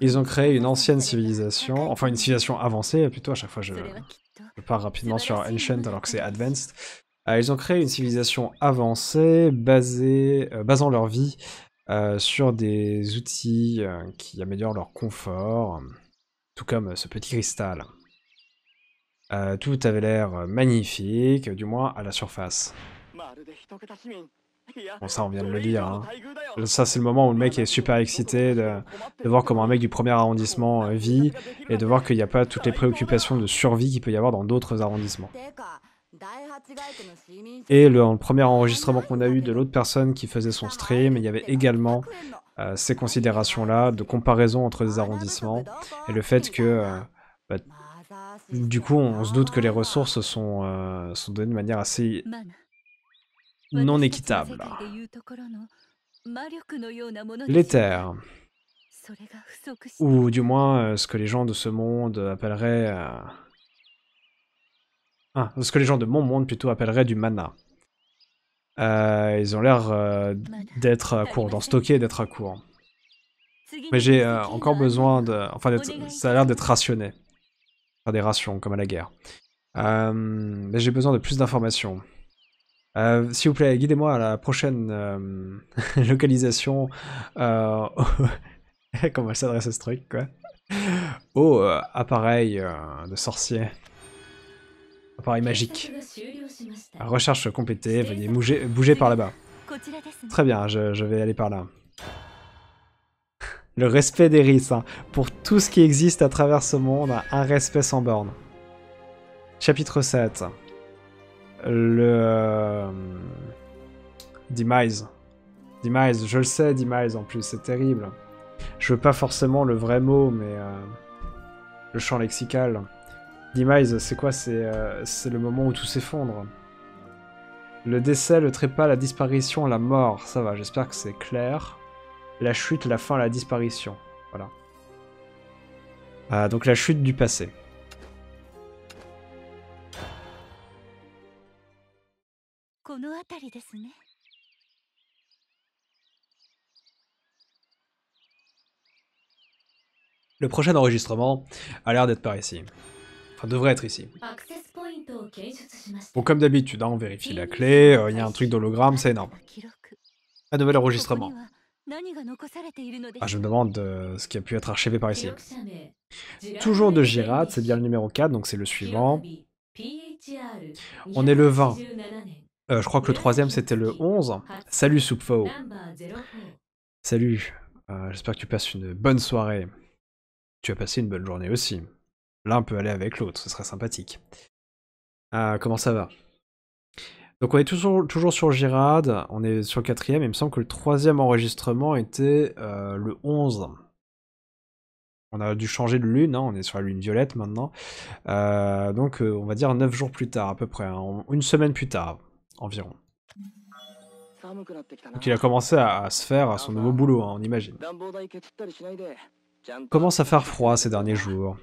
Ils ont créé une ancienne civilisation, enfin une civilisation avancée plutôt, à chaque fois je, je pars rapidement sur Ancient alors que c'est Advanced. Euh, ils ont créé une civilisation avancée basée, euh, basant leur vie euh, sur des outils qui améliorent leur confort, tout comme ce petit cristal. tout avait l'air magnifique, du moins à la surface. Bon, ça, on vient de le dire. Hein. Ça, c'est le moment où le mec est super excité de, voir comment un mec du premier arrondissement vit et de voir qu'il n'y a pas toutes les préoccupations de survie qu'il peut y avoir dans d'autres arrondissements. Et le, premier enregistrement qu'on a eu de l'autre personne qui faisait son stream, il y avait également euh, ces considérations-là de comparaison entre des arrondissements et le fait que euh, bah, du coup on se doute que les ressources sont, euh, sont données de manière assez non équitable. Les terres, ou du moins ce que les gens de ce monde appelleraient ah, ce que les gens de mon monde plutôt appelleraient du mana. Euh, ils ont l'air euh, d'être à court, d'en stocker et d'être à court. Mais j'ai euh, encore besoin de... Enfin, ça a l'air d'être rationné. Enfin, des rations, comme à la guerre. mais j'ai besoin de plus d'informations. S'il vous plaît, guidez-moi à la prochaine localisation. Comment s'adresse ce truc, quoi Oh, appareil de sorcier. Appareil magique. Recherche complétée, veuillez bouger, par là-bas. Très bien, je, vais aller par là. Le respect des risques. Hein. Pour tout ce qui existe à travers ce monde, un respect sans borne. Chapitre 7. Le... Euh, Demise. Demise, je le sais, Demise en plus, c'est terrible. Je veux pas forcément le vrai mot, mais... Euh, le champ lexical. Demise, c'est quoi? Euh, C'est le moment où tout s'effondre. Le décès, le trépas, la disparition, la mort. Ça va, j'espère que c'est clair. La chute, la fin, la disparition. Voilà. Donc la chute du passé. Le prochain enregistrement a l'air d'être par ici devrait être ici. Bon, comme d'habitude, hein, on vérifie la clé, euh, il y a un truc d'hologramme, c'est énorme. Un nouvel enregistrement. Ah, je me demande euh, ce qui a pu être archivé par ici. Toujours de Girard, c'est bien le numéro 4, donc c'est le suivant. On est le 20. Euh, je crois que le troisième c'était le 11. Salut Soupfo. Salut. J'espère que tu passes une bonne soirée. Tu as passé une bonne journée aussi. L'un peut aller avec l'autre, ce serait sympathique. Ah, comment ça va? Donc on est toujours, sur Girard, on est sur le quatrième, il me semble que le troisième enregistrement était euh, le 11. On a dû changer de lune, hein, on est sur la lune violette maintenant. Euh, donc euh, on va dire 9 jours plus tard à peu près, hein, une semaine plus tard environ. Donc il a commencé à, se faire à son nouveau boulot, hein, on imagine. Commence à faire froid ces derniers jours.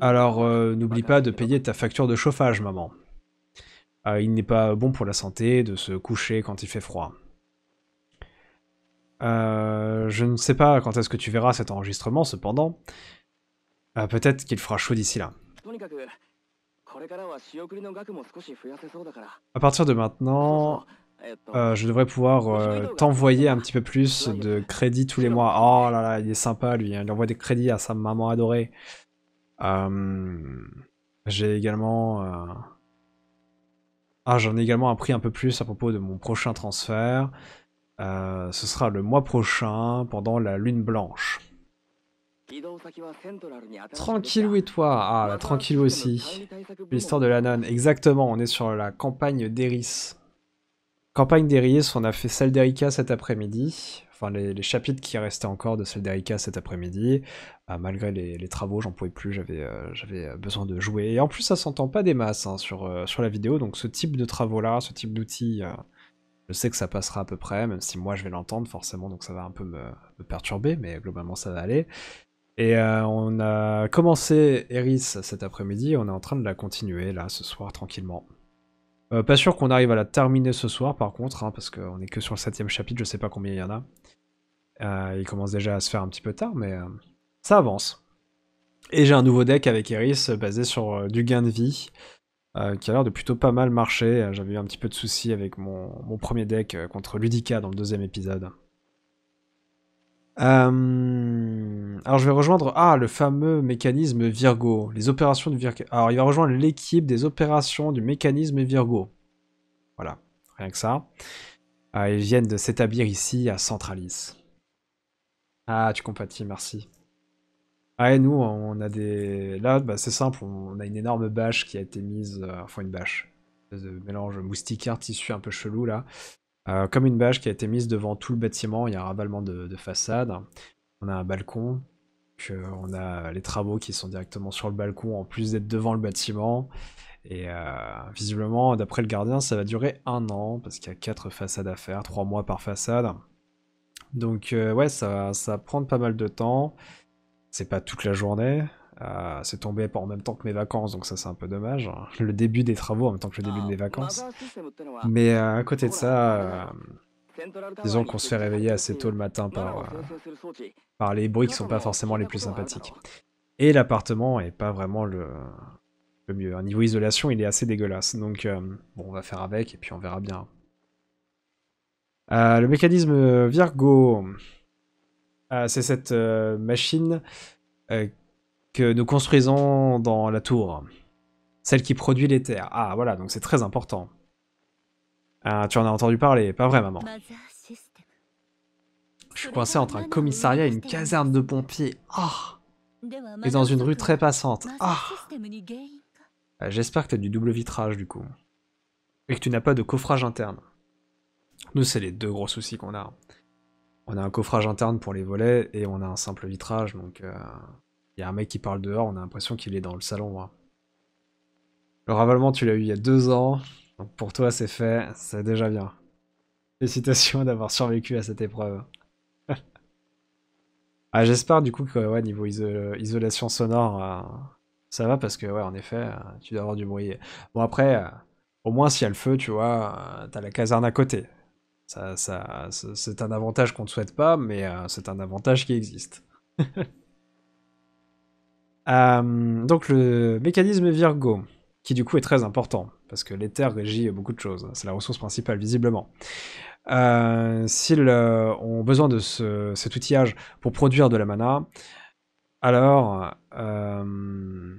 Alors, euh, n'oublie pas de payer ta facture de chauffage, maman. Euh, il n'est pas bon pour la santé de se coucher quand il fait froid. Euh, je ne sais pas quand est-ce que tu verras cet enregistrement, cependant. Peut-être qu'il fera chaud d'ici là. À partir de maintenant, je devrais pouvoir t'envoyer un petit peu plus de crédits tous les mois. Oh là là, il est sympa lui, hein. il envoie des crédits à sa maman adorée. J'ai également... Ah, j'en ai également appris un peu plus à propos de mon prochain transfert. ce sera le mois prochain, pendant la lune blanche. Tranquillou et toi Ah, tranquillou aussi. L'histoire de la nonne. Exactement, on est sur la campagne d'Eris. Campagne d'Eris, on a fait celle d'Erika cet après-midi. Enfin, les, chapitres qui restaient encore de celle cet après-midi. Euh, malgré les, travaux, j'en pouvais plus, j'avais euh, euh, besoin de jouer. Et en plus, ça s'entend pas des masses hein, sur, sur la vidéo, donc ce type de travaux-là, ce type d'outils, je sais que ça passera à peu près, même si moi je vais l'entendre forcément, donc ça va un peu me, perturber, mais globalement ça va aller. Et on a commencé Eris cet après-midi, on est en train de la continuer là, ce soir, tranquillement. Euh, pas sûr qu'on arrive à la terminer ce soir, par contre, hein, parce qu'on est que sur le septième chapitre, je sais pas combien il y en a. Euh, il commence déjà à se faire un petit peu tard, mais euh, ça avance. Et j'ai un nouveau deck avec Eris basé sur du gain de vie, qui a l'air de plutôt pas mal marcher. J'avais eu un petit peu de soucis avec mon, mon premier deck contre Ludica dans le deuxième épisode. Euh, alors je vais rejoindre ah le fameux mécanisme Virgo, les opérations du Virgo. Alors il va rejoindre l'équipe des opérations du mécanisme Virgo. Voilà, rien que ça. Ah, ils viennent de s'établir ici à Centralis. Ah tu compatis, merci. Ah et nous on a des là bah, c'est simple, on a une énorme bâche qui a été mise, euh, enfin une bâche, de mélange moustiquaire tissu un peu chelou là, euh, comme une bâche qui a été mise devant tout le bâtiment, il y a un ravalement de, façade. On a un balcon, on a les travaux qui sont directement sur le balcon en plus d'être devant le bâtiment. Et euh, visiblement, d'après le gardien, ça va durer un an parce qu'il y a quatre façades à faire, trois mois par façade. Donc euh, ouais, ça, ça va pas mal de temps. C'est pas toute la journée. Euh, c'est tombé en même temps que mes vacances, donc ça c'est un peu dommage. Le début des travaux en même temps que le début de mes vacances. Mais euh, à côté de ça, euh, disons qu'on se fait réveiller assez tôt le matin par, par les bruits qui sont pas forcément les plus sympathiques. Et l'appartement est pas vraiment le, le mieux. Un niveau isolation, il est assez dégueulasse. Donc bon, on va faire avec et puis on verra bien. le mécanisme Virgo, c'est cette machine que nous construisons dans la tour. Celle qui produit les terres. Ah, voilà, donc c'est très important. Ah, tu en as entendu parler, pas vrai, maman Je suis coincé entre un commissariat et une caserne de pompiers. Ah Et dans une rue très passante. Ah euh, J'espère que tu as du double vitrage, du coup. Et que tu n'as pas de coffrage interne. Nous, c'est les deux gros soucis qu'on a. On a un coffrage interne pour les volets, et on a un simple vitrage, donc... Euh, il y a un mec qui parle dehors, on a l'impression qu'il est dans le salon. Le ravalement, tu l'as eu il y a deux ans. Donc pour toi, c'est fait. C'est déjà bien. Félicitations d'avoir survécu à cette épreuve. ah, J'espère du coup que ouais, niveau isolation sonore, euh, ça va parce que, ouais, en effet, euh, tu dois avoir du bruit. Bon, après, euh, au moins, s'il y a le feu, tu vois, t'as la caserne à côté. Ça, ça, c'est un avantage qu'on ne souhaite pas, mais c'est un avantage qui existe. Euh, donc le mécanisme Virgo, qui du coup est très important, parce que l'éther régit beaucoup de choses, c'est la ressource principale visiblement. Euh, S'ils ont besoin de cet outillage pour produire de la mana, alors... Euh,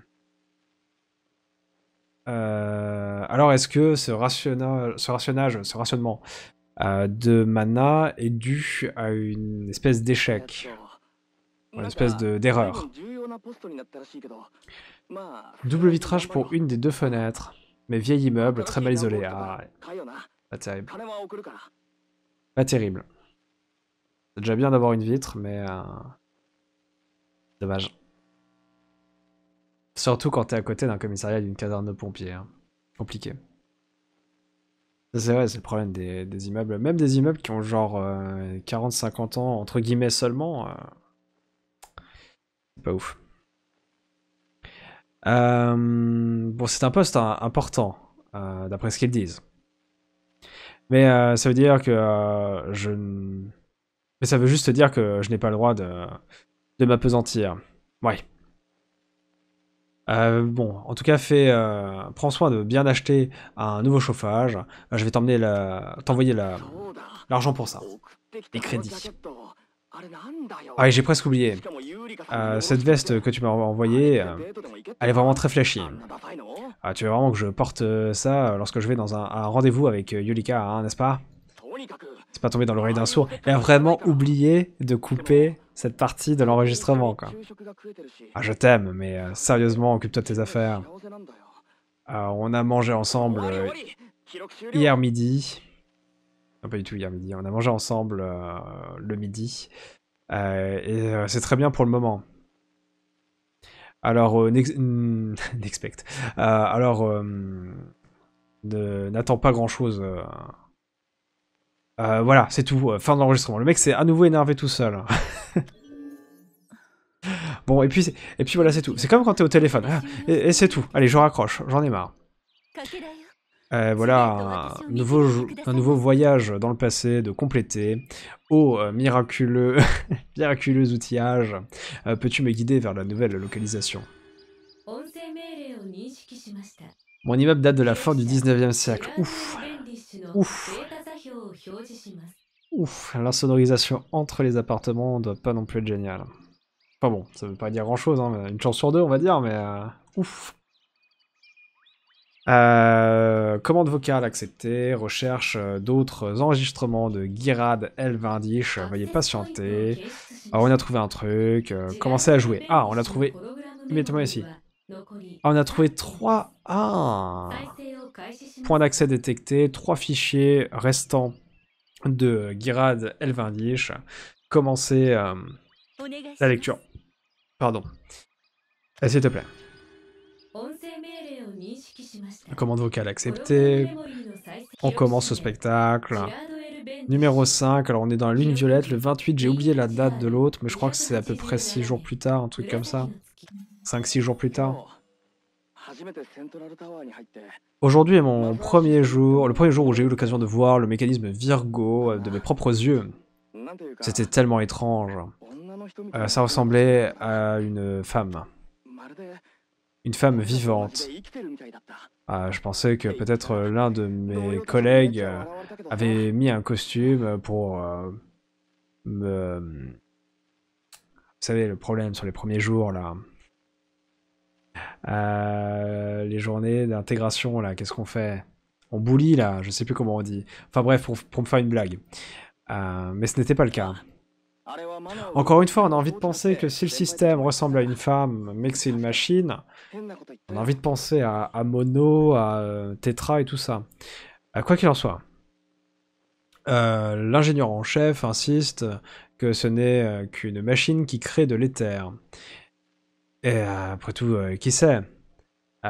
alors est-ce que ce, rationnage, ce rationnage, ce rationnement de mana est dû à une espèce d'échec? Une espèce d'erreur. Double vitrage pour une des deux fenêtres, mais vieil immeuble, très mal isolé. Ah, pas terrible. Pas terrible. C'est déjà bien d'avoir une vitre, mais... Euh, dommage. Surtout quand t'es à côté d'un commissariat d'une caserne de pompiers. Hein. Compliqué. C'est vrai, c'est le problème des, immeubles. Même des immeubles qui ont genre 40-50 euh, ans, entre guillemets seulement, euh, pas ouf. Euh, bon, c'est un poste important, euh, d'après ce qu'ils disent. Mais euh, ça veut dire que je... Mais ça veut juste dire que je n'ai pas le droit de, de m'apesantir. Ouais. bon, en tout cas, fais, prends soin de bien acheter un nouveau chauffage. je vais t'emmener la, t'envoyer l'argent pour ça. Les crédits. Ah, j'ai presque oublié. Euh, cette veste que tu m'as envoyée, euh, elle est vraiment très flashy. Ah, tu veux vraiment que je porte euh, ça lorsque je vais dans un, rendez-vous avec Yulika, hein, n'est-ce pas? C'est pas tombé dans l'oreille d'un sourd. Elle a vraiment oublié de couper cette partie de l'enregistrement, quoi. Ah, je t'aime, mais sérieusement, occupe-toi de tes affaires. on a mangé ensemble hier midi. Non, pas du tout hier midi. On a mangé ensemble euh, le midi. Euh, et euh, c'est très bien pour le moment. Alors, n'expecte. alors, n'attends pas grand chose. voilà, c'est tout. fin de l'enregistrement. Le mec s'est à nouveau énervé tout seul. bon, et puis, et puis voilà, c'est tout. C'est comme quand t'es au téléphone. Ah, et c'est tout. Allez, je raccroche. J'en ai marre. Euh, voilà, un nouveau, un nouveau voyage dans le passé de compléter. Oh, miraculeux, miraculeux outillage. Euh, Peux-tu me guider vers la nouvelle localisation? Mon immeuble date de la fin du 19e siècle. Ouf. Ouf. Ouf, l'insonorisation entre les appartements doit pas non plus être géniale. Enfin bon, ça veut pas dire grand chose, hein, une chance sur deux on va dire, mais euh, ouf. Euh, commande vocale acceptée, recherche euh, d'autres enregistrements de Girad Elvindish, veuillez patienter. Alors on a trouvé un truc, euh, commencez à jouer. Ah, on a trouvé immédiatement ici. Ah, on a trouvé trois... Ah Point d'accès détecté, trois fichiers restants de Girad Elvindish. Commencez euh, la lecture. Pardon. S'il te plaît. Commande vocale acceptée. On commence ce spectacle. Numéro 5, alors on est dans la lune violette. Le 28, j'ai oublié la date de l'autre, mais je crois que c'est à peu près 6 jours plus tard, un truc comme ça. 5-6 jours plus tard. Aujourd'hui est mon premier jour, le premier jour où j'ai eu l'occasion de voir le mécanisme Virgo euh, de mes propres yeux. C'était tellement étrange. Euh, ça ressemblait à une femme. Une femme vivante. Ah, je pensais que peut-être l'un de mes collègues euh, avait mis un costume pour euh, me... Vous savez, le problème sur les premiers jours, là. Euh, les journées d'intégration, là, qu'est-ce qu'on fait? On boulie, là, je sais plus comment on dit. Enfin bref, pour, pour me faire une blague. mais ce n'était pas le cas. Encore une fois, on a envie de penser que si le système ressemble à une femme, mais que c'est une machine, on a envie de penser à, Mono, à euh, Tetra et tout ça. Euh, quoi qu'il en soit, euh, l'ingénieur en chef insiste que ce n'est qu'une machine qui crée de l'éther. Et après tout, qui sait?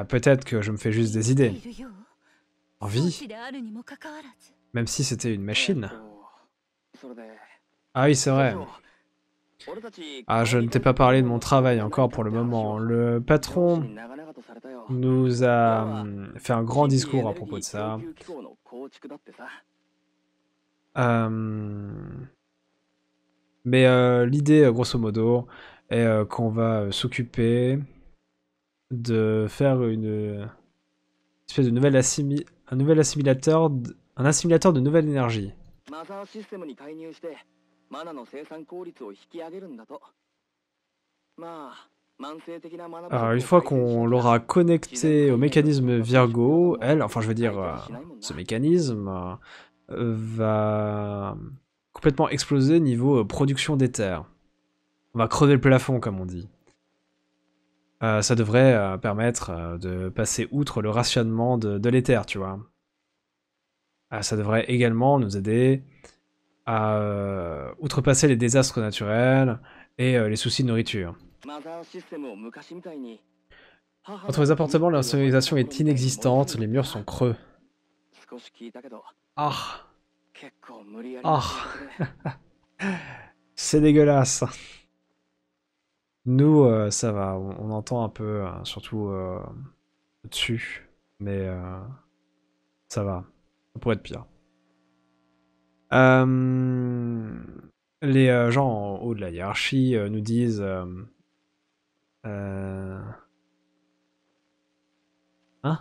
Peut-être que je me fais juste des idées. En vie Même si c'était une machine ah oui, c'est vrai. Ah, je ne t'ai pas parlé de mon travail encore pour le moment. Le patron nous a hum, fait un grand discours à propos de ça. Hum, mais euh, l'idée, grosso modo, est euh, qu'on va s'occuper de faire une espèce de nouvelle un nouvel assimilateur, un assimilateur de nouvelle énergie. Alors, une fois qu'on l'aura connecté au mécanisme Virgo, elle, enfin je veux dire, euh, ce mécanisme euh, va complètement exploser niveau euh, production d'éther. On va crever le plafond, comme on dit. ça devrait permettre de passer outre le rationnement de, de l'éther, tu vois. ça devrait également nous aider à euh, outrepasser les désastres naturels et euh, les soucis de nourriture. Entre les appartements, l'insonorisation est inexistante, les murs sont creux. Ah Ah C'est dégueulasse Nous, euh, ça va, on, entend un peu, surtout dessus, mais ça va. Ça pourrait être pire. Euh, les euh, gens en haut de la hiérarchie euh, nous disent Hein?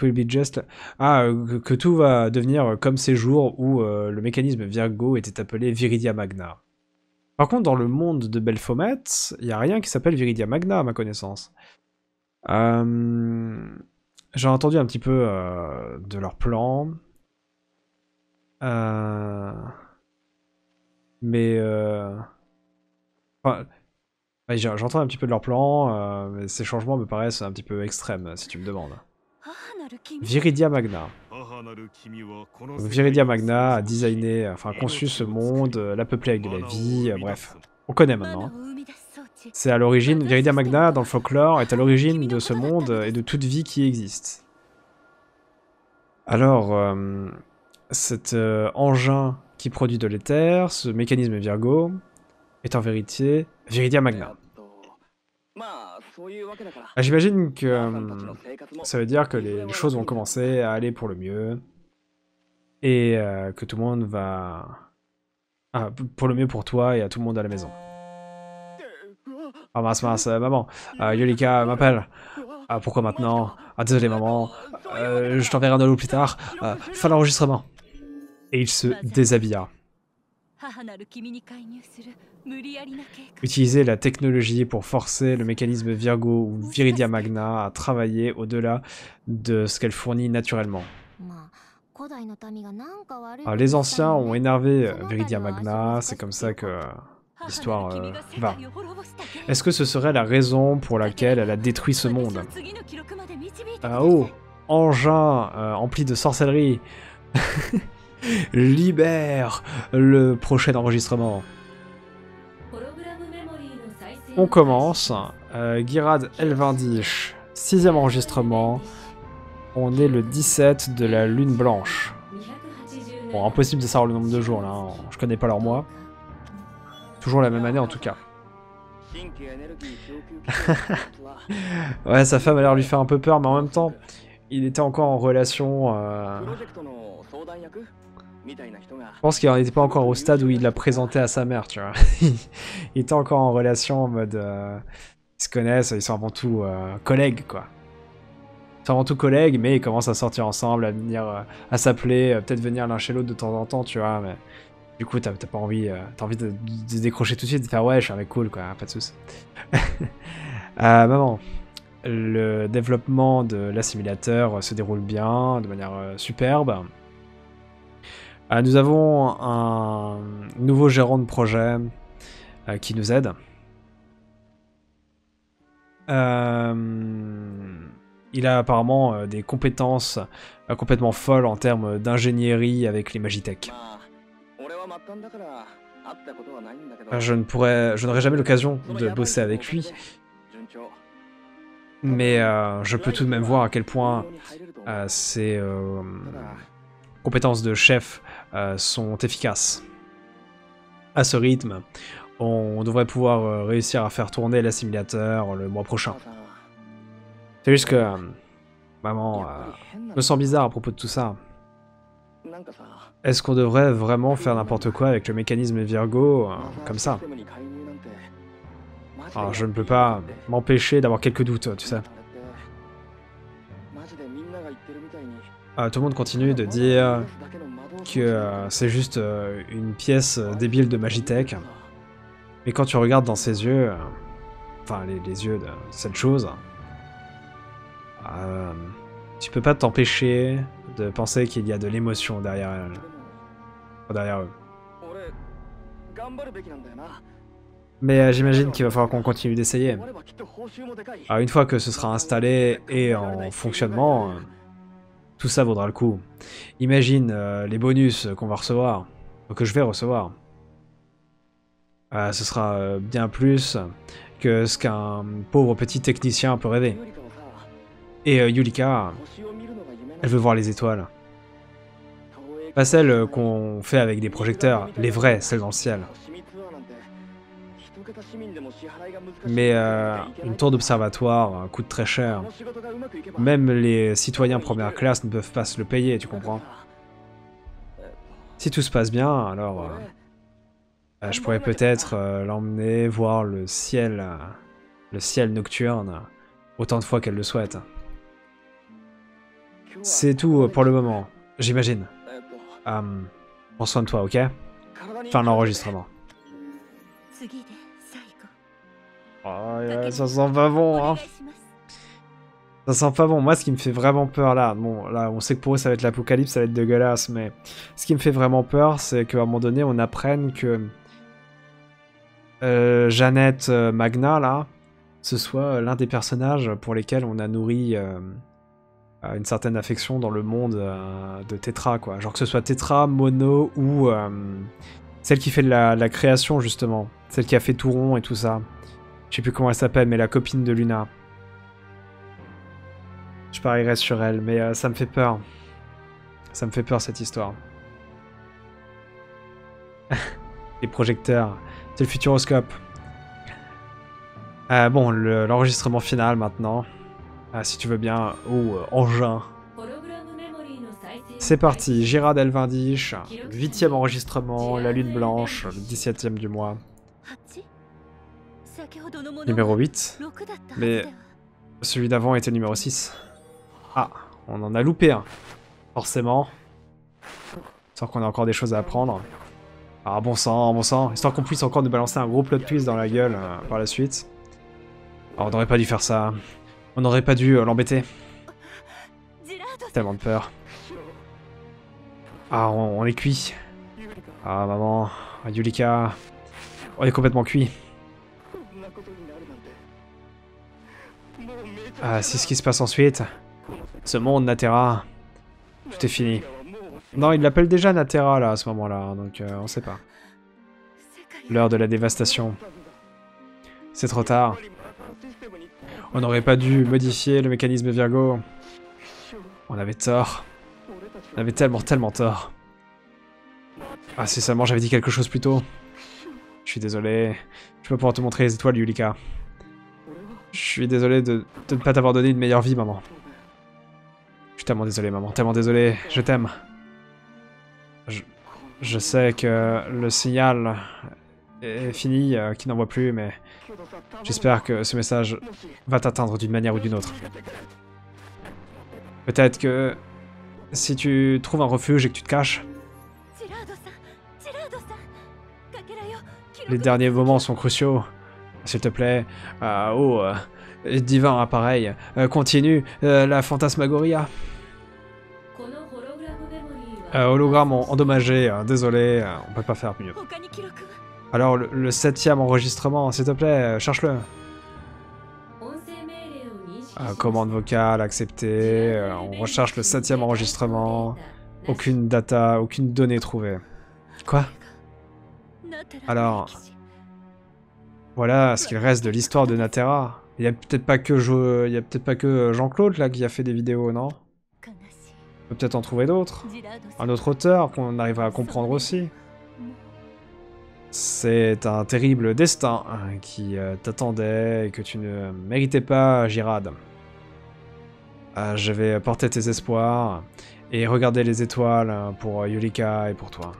Will be just... Ah, que, tout va devenir comme ces jours où le mécanisme Virgo était appelé Viridia Magna. Par contre, dans le monde de Belphomet, il n'y a rien qui s'appelle Viridia Magna, à ma connaissance. J'ai entendu un petit peu de leur plan. Euh... Mais... Euh... Enfin... J'entends un petit peu de leur plan, euh, mais ces changements me paraissent un petit peu extrêmes, si tu me demandes. Viridia Magna. Viridia Magna a designé, enfin conçu ce monde, l'a peuplé avec de la vie, bref. On connaît maintenant. C'est à l'origine, Viridia Magna, dans le folklore, est à l'origine de ce monde et de toute vie qui existe. Alors, cet euh, engin qui produit de l'éther, ce mécanisme Virgo, est en vérité Viridia Magna. Ah, J'imagine que euh, ça veut dire que les, les choses vont commencer à aller pour le mieux et euh, que tout le monde va... Ah, pour le mieux pour toi et à tout le monde à la maison. Ah mince mince, euh, maman, Yolika m'appelle. Ah pourquoi maintenant? Ah désolé maman, je t'enverrai un holo plus tard. Fin d'enregistrement et il se déshabilla. Utiliser la technologie pour forcer le mécanisme Virgo ou Viridia Magna à travailler au-delà de ce qu'elle fournit naturellement. Ah, les anciens ont énervé euh, Viridia Magna, c'est comme ça que euh, l'histoire euh, va. Est-ce que ce serait la raison pour laquelle elle a détruit ce monde? Ah oh Engin empli de sorcellerie Libère le prochain enregistrement. On commence. Euh, Girad Elvindish, sixième enregistrement. On est le 17 de la lune blanche. Bon, impossible de savoir le nombre de jours là, hein. je connais pas leur mois. Toujours la même année en tout cas. ouais, sa femme a l'air lui faire un peu peur, mais en même temps, il était encore en relation. Euh, je pense qu'il n'en était pas encore au stade où il l'a présenté à sa mère, tu vois. il était encore en relation en mode. euh, Ils se connaissent, ils sont avant tout euh, collègues, quoi. Ils sont avant tout collègues, mais ils commencent à sortir ensemble, à venir, euh, à s'appeler, peut-être venir l'un chez l'autre de temps en temps, tu vois. Mais du coup, t'as pas envie, t'as envie de, décrocher tout de suite, de faire ouais, je suis un mec cool, quoi, pas de soucis. Maman, le développement de l'assimilateur se déroule bien, de manière superbe. Euh, nous avons un nouveau gérant de projet euh, qui nous aide. Euh, il a apparemment des compétences complètement folles en termes d'ingénierie avec les Magitech. Je ne pourrais, je n'aurai jamais l'occasion de bosser avec lui, mais je peux tout de même voir à quel point ses compétences de chef euh, sont efficaces. À ce rythme, on devrait pouvoir euh, réussir à faire tourner l'assimilateur le mois prochain. C'est juste que, euh, maman, euh, je me sens bizarre à propos de tout ça. Est-ce qu'on devrait vraiment faire n'importe quoi avec le mécanisme Virgo euh, comme ça? Alors, je ne peux pas m'empêcher d'avoir quelques doutes, tu sais. Euh, tout le monde continue de dire que euh, c'est juste euh, une pièce euh, débile de Magitech. Mais quand tu regardes dans ses yeux, enfin les, yeux de cette chose, tu peux pas t'empêcher de penser qu'il y a de l'émotion derrière derrière eux. Mais j'imagine qu'il va falloir qu'on continue d'essayer. Une fois que ce sera installé et en fonctionnement, tout ça vaudra le coup. Imagine euh, les bonus qu'on va recevoir, ou que je vais recevoir. Euh, ce sera euh, bien plus que ce qu'un pauvre petit technicien peut rêver. Et euh, Yulika, elle veut voir les étoiles. Pas celles euh, qu'on fait avec des projecteurs, les vraies, celles dans le ciel. Mais euh, une tour d'observatoire coûte très cher. Même les citoyens première classe ne peuvent pas se le payer, tu comprends Si tout se passe bien, alors euh, euh, je pourrais peut-être euh, l'emmener voir le ciel, euh, le ciel nocturne, autant de fois qu'elle le souhaite. C'est tout pour le moment, j'imagine. Euh, prends soin de toi, ok? Fin de l'enregistrement. Ah, ça sent pas bon, hein. Ça sent pas bon. Moi, ce qui me fait vraiment peur là, bon, là, on sait que pour eux, ça va être l'apocalypse, ça va être dégueulasse, mais ce qui me fait vraiment peur, c'est qu'à un moment donné, on apprenne que euh, Jeannette euh, Magna, là, ce soit euh, l'un des personnages pour lesquels on a nourri euh, une certaine affection dans le monde de Tetra, quoi. Genre que ce soit Tetra, Mono ou celle qui fait de la, création, justement, celle qui a fait tout rond et tout ça. Je sais plus comment elle s'appelle, mais la copine de Luna. Je parierais sur elle, mais euh, ça me fait peur. Ça me fait peur cette histoire. Les projecteurs, c'est le futuroscope. Euh, bon, l'enregistrement final maintenant. Euh, si tu veux bien, oh, engin. C'est parti, Gérard Elvindich, 8 enregistrement, la lune blanche, le 17 e du mois. Numéro 8. Mais celui d'avant était numéro 6. Ah, on en a loupé un. Forcément. Sauf qu'on a encore des choses à apprendre. Ah bon sang, bon sang. Histoire qu'on puisse encore nous balancer un gros plot twist dans la gueule euh, par la suite. Ah, on n'aurait pas dû faire ça. On n'aurait pas dû euh, l'embêter. Tellement de peur. Ah, on, est cuit. Ah maman, Yulika. On est complètement cuit. Ah, c'est ce qui se passe ensuite. Ce monde, Natera. Tout est fini. Non, il l'appelle déjà Natera, là, à ce moment-là, hein, donc euh, on sait pas. L'heure de la dévastation. C'est trop tard. On n'aurait pas dû modifier le mécanisme Virgo. On avait tort. On avait tellement, tellement tort. Ah, si seulement j'avais dit quelque chose plus tôt. Je suis désolé. Je peux pas pouvoir te montrer les étoiles, Yulika. Je suis désolé de, ne pas t'avoir donné une meilleure vie, maman. Je suis tellement désolé, maman. Tellement désolé. Je t'aime. Je, sais que le signal est fini, euh, qu'il n'en voit plus, mais j'espère que ce message va t'atteindre d'une manière ou d'une autre. Peut-être que si tu trouves un refuge et que tu te caches, les derniers moments sont cruciaux. S'il te plaît, euh, oh, euh, divin appareil, euh, continue la fantasmagoria. hologramme endommagé, désolé, on peut pas faire mieux. Alors, le, le septième enregistrement, s'il te plaît, cherche-le. commande vocale acceptée, on recherche le septième enregistrement. Aucune data, aucune donnée trouvée. Quoi? Alors, voilà ce qu'il reste de l'histoire de Natera. Il y a peut-être pas que euh, Jean-Claude là qui a fait des vidéos, non? On peut peut-être en trouver d'autres. Un autre auteur qu'on arrivera à comprendre aussi. C'est un terrible destin hein, qui euh, t'attendait et que tu ne méritais pas, Girard. Ah, je vais porter tes espoirs et regarder les étoiles hein, pour euh, Yulika et pour toi.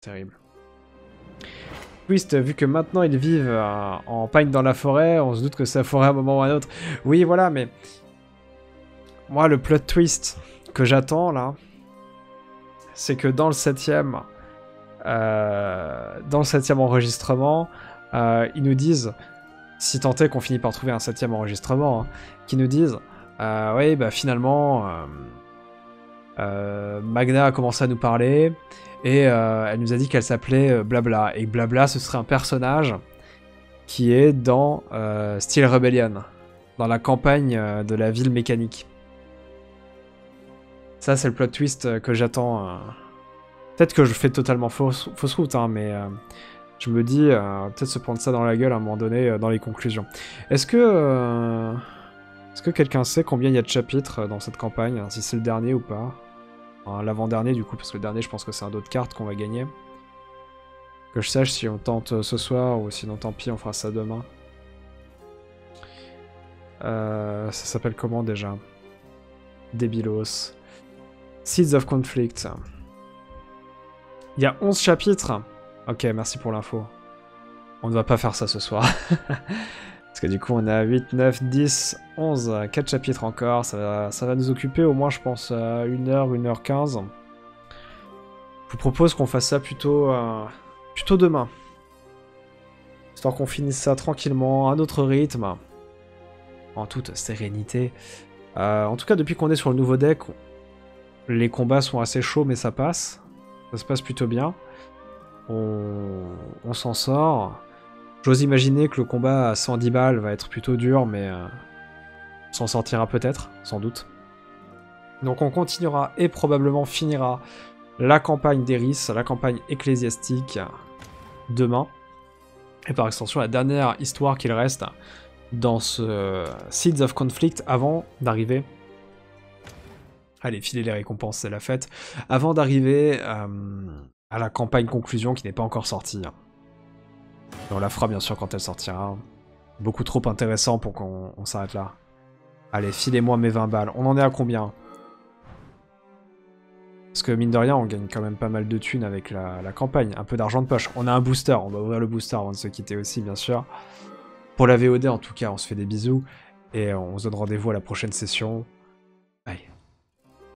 Terrible. Twist, vu que maintenant ils vivent euh, en pagne dans la forêt, on se doute que ça forêt à un moment ou à un autre. Oui, voilà, mais moi, le plot twist que j'attends là, c'est que dans le septième, euh, dans le septième enregistrement, euh, ils nous disent, si tant est qu'on finit par trouver un septième enregistrement, hein, qu'ils nous disent, oui, bah finalement, Magna a commencé à nous parler et euh, elle nous a dit qu'elle s'appelait euh, Blabla et Blabla ce serait un personnage qui est dans euh, Steel Rebellion, dans la campagne euh, de la ville mécanique. Ça, c'est le plot twist euh, que j'attends. euh. Peut-être que je fais totalement fausse, route, hein, mais euh, je me dis, euh, peut-être se prendre ça dans la gueule à un moment donné euh, dans les conclusions. Est-ce que, euh, est-ce que quelqu'un sait combien il y a de chapitres euh, dans cette campagne, hein, si c'est le dernier ou pas? Enfin, L'avant-dernier du coup, parce que le dernier, je pense que c'est un d'autres cartes qu'on va gagner. Que je sache si on tente euh, ce soir ou sinon tant pis, on fera ça demain. Euh, ça s'appelle comment déjà? Débilos. Seeds of Conflict. Il y a 11 chapitres. Ok, merci pour l'info. On ne va pas faire ça ce soir. Parce que du coup, on à 8, 9, 10, 11, 4 chapitres encore. Ça va, nous occuper au moins, je pense, 1 heure, 1 heure 15. Je vous propose qu'on fasse ça plutôt, euh, plutôt demain. Histoire qu'on finisse ça tranquillement, à notre rythme. En toute sérénité. Euh, en tout cas, depuis qu'on est sur le nouveau deck, les combats sont assez chauds, mais ça passe. Ça se passe plutôt bien. On s'en sort. J'ose imaginer que le combat à 110 balles va être plutôt dur, mais euh, on s'en sortira peut-être, sans doute. Donc on continuera et probablement finira la campagne d'Eris, la campagne ecclésiastique, demain. Et par extension, la dernière histoire qu'il reste dans ce Seeds of Conflict avant d'arriver. Allez, filer les récompenses, c'est la fête. Avant d'arriver euh, à la campagne conclusion qui n'est pas encore sortie. Et on la fera bien sûr quand elle sortira. Beaucoup trop intéressant pour qu'on on s'arrête là. Allez, filez-moi mes 20 balles. On en est à combien? Parce que mine de rien, on gagne quand même pas mal de thunes avec la, la campagne. Un peu d'argent de poche. On a un booster. On va ouvrir le booster avant de se quitter aussi, bien sûr. Pour la VOD, en tout cas, on se fait des bisous. Et on se donne rendez-vous à la prochaine session. Bye.